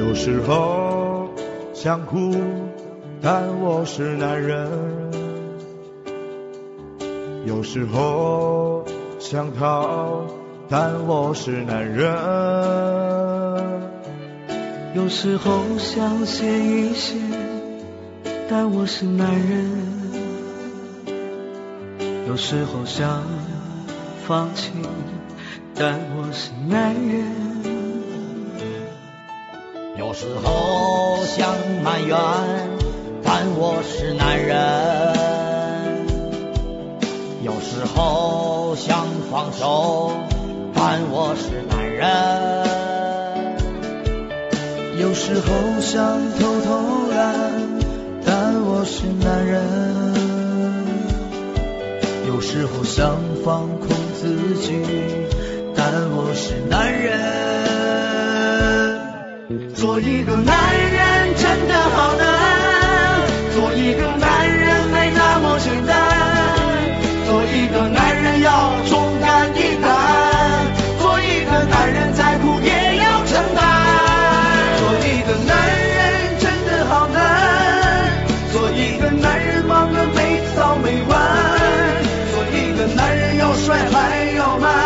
有时候想哭，但我是男人；有时候想逃，但我是男人；有时候想歇一歇，但我是男人；有时候想放弃，但我是男人。有时候想埋怨，但我是男人；有时候想放手，但我是男人；有时候想偷偷懒，但我是男人；有时候想放空自己，做一个男人真的好难做一个男人没那么简单做一个男人要忠肝义胆做一个男人再苦也要承担做一个男人真的好难做一个男人忙得没早没晚做一个男人要帅还要慢。